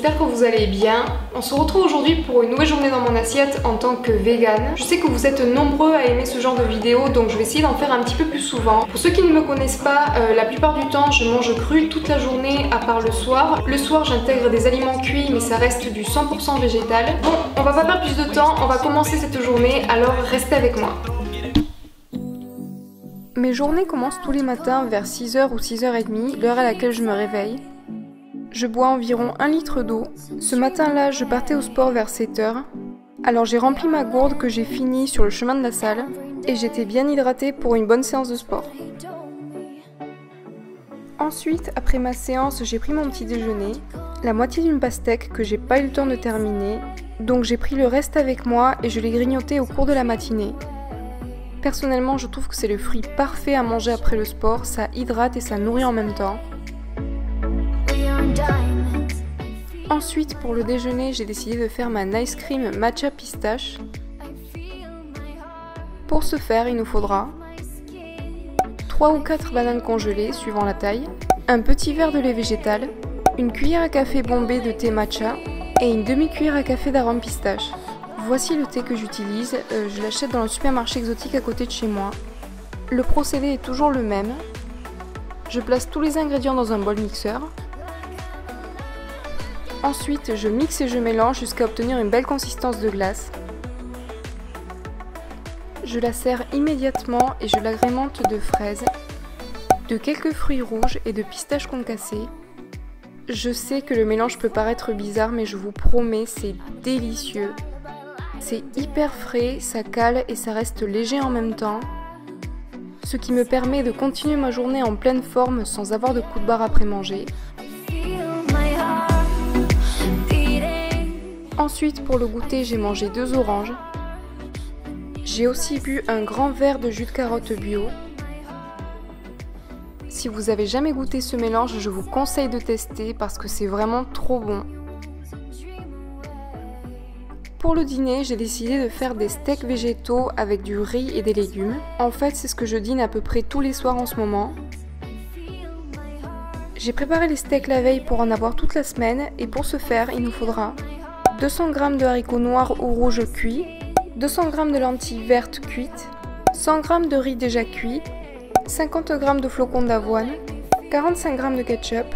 j'espère que vous allez bien. On se retrouve aujourd'hui pour une nouvelle journée dans mon assiette en tant que vegan. Je sais que vous êtes nombreux à aimer ce genre de vidéo donc je vais essayer d'en faire un petit peu plus souvent. Pour ceux qui ne me connaissent pas, euh, la plupart du temps je mange cru toute la journée à part le soir. Le soir j'intègre des aliments cuits mais ça reste du 100% végétal. Bon, on va pas perdre plus de temps, on va commencer cette journée alors restez avec moi. Mes journées commencent tous les matins vers 6h ou 6h30, l'heure à laquelle je me réveille. Je bois environ 1 litre d'eau. Ce matin-là, je partais au sport vers 7h. Alors j'ai rempli ma gourde que j'ai finie sur le chemin de la salle et j'étais bien hydratée pour une bonne séance de sport. Ensuite, après ma séance, j'ai pris mon petit déjeuner, la moitié d'une pastèque que j'ai pas eu le temps de terminer, donc j'ai pris le reste avec moi et je l'ai grignoté au cours de la matinée. Personnellement, je trouve que c'est le fruit parfait à manger après le sport, ça hydrate et ça nourrit en même temps. Ensuite, pour le déjeuner, j'ai décidé de faire ma ice cream matcha pistache. Pour ce faire, il nous faudra 3 ou 4 bananes congelées suivant la taille, un petit verre de lait végétal, une cuillère à café bombée de thé matcha et une demi-cuillère à café d'arôme pistache. Voici le thé que j'utilise, euh, je l'achète dans le supermarché exotique à côté de chez moi. Le procédé est toujours le même. Je place tous les ingrédients dans un bol mixeur. Ensuite, je mixe et je mélange jusqu'à obtenir une belle consistance de glace. Je la sers immédiatement et je l'agrémente de fraises, de quelques fruits rouges et de pistaches concassées. Je sais que le mélange peut paraître bizarre, mais je vous promets, c'est délicieux. C'est hyper frais, ça cale et ça reste léger en même temps. Ce qui me permet de continuer ma journée en pleine forme sans avoir de coup de barre après manger. Ensuite, pour le goûter, j'ai mangé deux oranges. J'ai aussi bu un grand verre de jus de carotte bio. Si vous avez jamais goûté ce mélange, je vous conseille de tester parce que c'est vraiment trop bon. Pour le dîner, j'ai décidé de faire des steaks végétaux avec du riz et des légumes. En fait, c'est ce que je dîne à peu près tous les soirs en ce moment. J'ai préparé les steaks la veille pour en avoir toute la semaine et pour ce faire, il nous faudra 200 g de haricots noirs ou rouges cuits, 200 g de lentilles vertes cuites, 100 g de riz déjà cuit, 50 g de flocons d'avoine, 45 g de ketchup,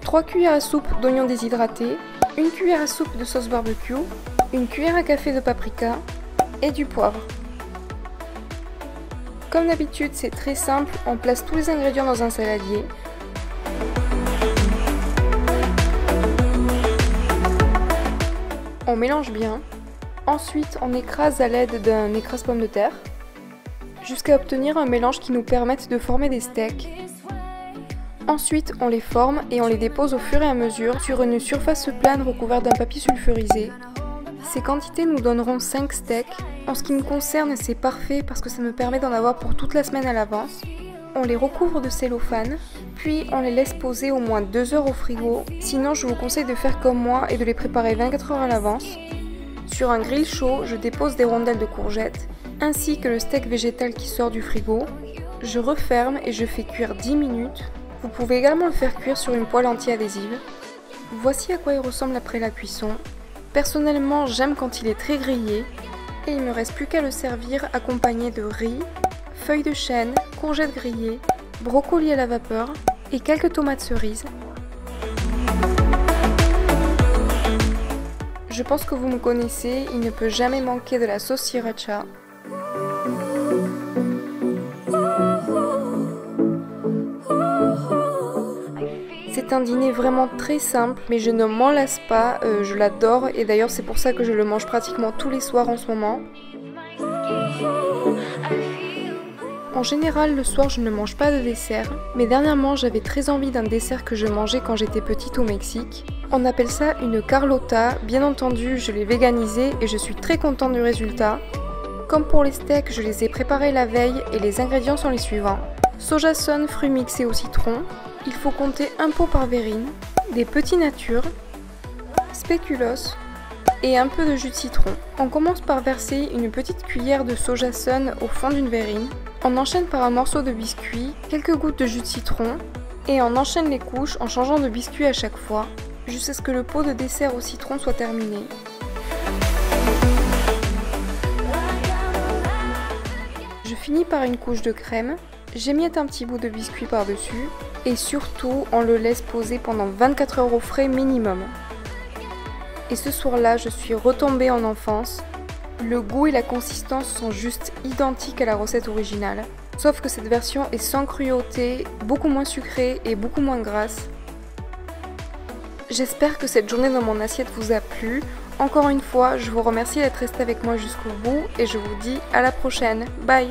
3 cuillères à soupe d'oignons déshydratés, une cuillère à soupe de sauce barbecue, une cuillère à café de paprika et du poivre. Comme d'habitude, c'est très simple, on place tous les ingrédients dans un saladier. On mélange bien. Ensuite, on écrase à l'aide d'un écrase pomme de terre jusqu'à obtenir un mélange qui nous permette de former des steaks. Ensuite, on les forme et on les dépose au fur et à mesure sur une surface plane recouverte d'un papier sulfurisé ces quantités nous donneront 5 steaks. En ce qui me concerne, c'est parfait parce que ça me permet d'en avoir pour toute la semaine à l'avance. On les recouvre de cellophane, puis on les laisse poser au moins 2 heures au frigo. Sinon, je vous conseille de faire comme moi et de les préparer 24 heures à l'avance. Sur un grill chaud, je dépose des rondelles de courgettes, ainsi que le steak végétal qui sort du frigo. Je referme et je fais cuire 10 minutes. Vous pouvez également le faire cuire sur une poêle anti-adhésive. Voici à quoi il ressemble après la cuisson. Personnellement, j'aime quand il est très grillé et il me reste plus qu'à le servir accompagné de riz, feuilles de chêne, courgettes grillées, brocolis à la vapeur et quelques tomates cerises. Je pense que vous me connaissez, il ne peut jamais manquer de la sauce sriracha. C'est un dîner vraiment très simple, mais je ne m'en lasse pas, euh, je l'adore et d'ailleurs c'est pour ça que je le mange pratiquement tous les soirs en ce moment. En général, le soir, je ne mange pas de dessert, mais dernièrement, j'avais très envie d'un dessert que je mangeais quand j'étais petite au Mexique. On appelle ça une Carlota, bien entendu, je l'ai véganisé et je suis très contente du résultat. Comme pour les steaks, je les ai préparés la veille et les ingrédients sont les suivants. Soja sun, fruits mixés au citron, il faut compter un pot par verrine, des petits natures, spéculoos et un peu de jus de citron. On commence par verser une petite cuillère de soja sun au fond d'une verrine. On enchaîne par un morceau de biscuit, quelques gouttes de jus de citron et on enchaîne les couches en changeant de biscuit à chaque fois jusqu'à ce que le pot de dessert au citron soit terminé. Je finis par une couche de crème, j'émiette un petit bout de biscuit par-dessus et surtout on le laisse poser pendant 24 heures au frais minimum. Et ce soir-là, je suis retombée en enfance. Le goût et la consistance sont juste identiques à la recette originale, sauf que cette version est sans cruauté, beaucoup moins sucrée et beaucoup moins grasse. J'espère que cette journée dans mon assiette vous a plu. Encore une fois, je vous remercie d'être resté avec moi jusqu'au bout et je vous dis à la prochaine. Bye